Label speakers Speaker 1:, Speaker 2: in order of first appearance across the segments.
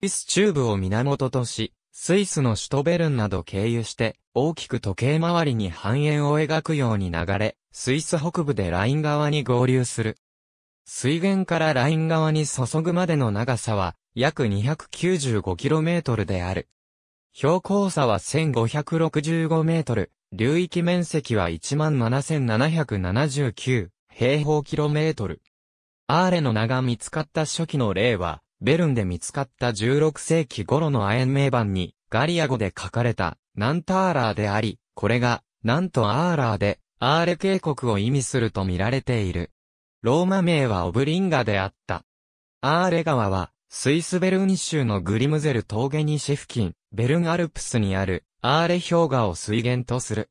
Speaker 1: スイス中部を源とし、スイスの首都ベルンなど経由して、大きく時計回りに半円を描くように流れ、スイス北部でライン側に合流する。水源からライン側に注ぐまでの長さは、約 295km である。標高差は1565メートル、流域面積は17,779平方キロメートル。アーレの名が見つかった初期の例は、ベルンで見つかった16世紀頃の亜鉛名板に、ガリア語で書かれた、ナンターラーであり、これが、なんとアーラーで、アーレ渓谷を意味すると見られている。ローマ名はオブリンガであった。アーレ川は、スイスベルン州のグリムゼル峠西付近、ベルンアルプスにある、アーレ氷河を水源とする。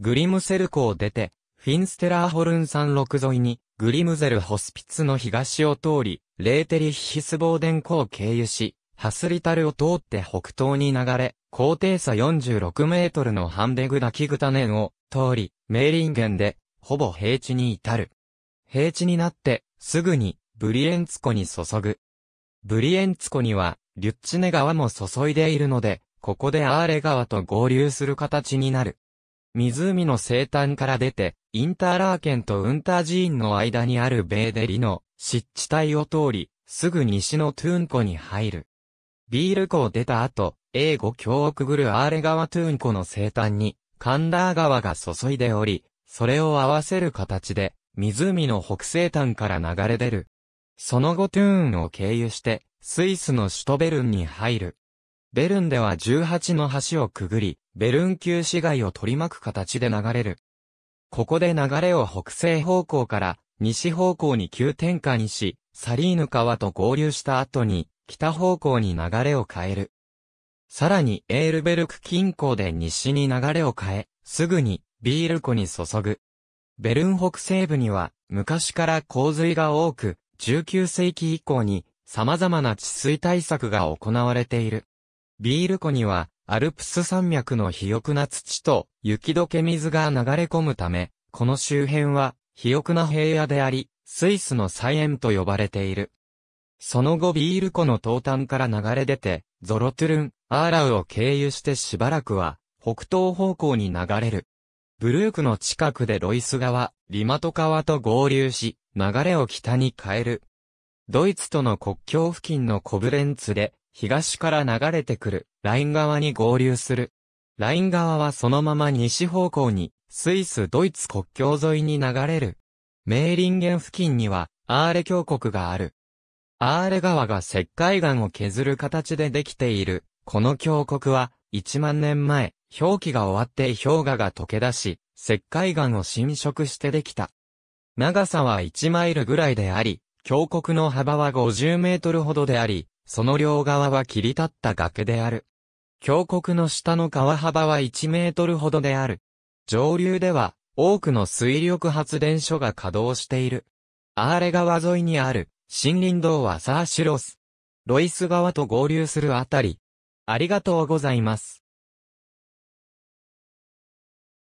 Speaker 1: グリムセル湖を出て、フィンステラーホルン山麓沿いに、グリムゼルホスピツの東を通り、レーテリヒスボーデン湖を経由し、ハスリタルを通って北東に流れ、高低差46メートルのハンデグダキグタネンを通り、メーリンゲンで、ほぼ平地に至る。平地になって、すぐに、ブリエンツ湖に注ぐ。ブリエンツ湖には、リュッチネ川も注いでいるので、ここでアーレ川と合流する形になる。湖の西端から出て、インターラーケンとウンタージーンの間にあるベーデリの湿地帯を通り、すぐ西のトゥーン湖に入る。ビール湖を出た後、英語峡をくぐるアーレ川トゥーン湖の西端に、カンダー川が注いでおり、それを合わせる形で、湖の北西端から流れ出る。その後トゥーンを経由して、スイスの首都ベルンに入る。ベルンでは18の橋をくぐり、ベルン旧市街を取り巻く形で流れる。ここで流れを北西方向から西方向に急転換にし、サリーヌ川と合流した後に北方向に流れを変える。さらにエールベルク近郊で西に流れを変え、すぐにビール湖に注ぐ。ベルン北西部には昔から洪水が多く、19世紀以降に様々な治水対策が行われている。ビール湖には、アルプス山脈の肥沃な土と雪解け水が流れ込むため、この周辺は肥沃な平野であり、スイスの菜園と呼ばれている。その後ビール湖の東端から流れ出て、ゾロトゥルン、アーラウを経由してしばらくは、北東方向に流れる。ブルークの近くでロイス川、リマト川と合流し、流れを北に変える。ドイツとの国境付近のコブレンツで、東から流れてくる、ライン川に合流する。ライン川はそのまま西方向に、スイス・ドイツ国境沿いに流れる。メーリンゲン付近には、アーレ峡谷がある。アーレ川が石灰岩を削る形でできている。この峡谷は、1万年前、氷期が終わって氷河が溶け出し、石灰岩を侵食してできた。長さは1マイルぐらいであり、峡谷の幅は50メートルほどであり、その両側は切り立った崖である。峡谷の下の川幅は1メートルほどである。上流では多くの水力発電所が稼働している。アーレ川沿いにある森林道はサーシュロス。ロイス川と合流するあたり。ありがとうございます。